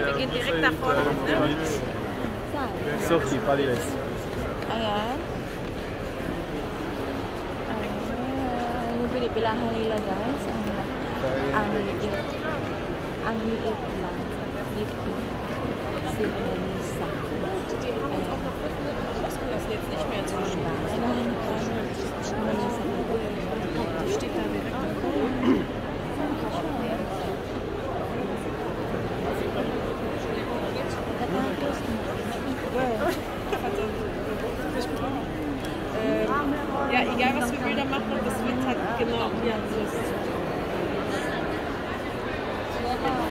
der beginnt direkt da vorne. Ne? Sophie, Paliles. Ayan. Ayan. Yung pinipilahan nila guys. Ang, ang liit. Ang liit lang. Liit. Si egal was wir Bilder machen, das wird halt genau. So. Also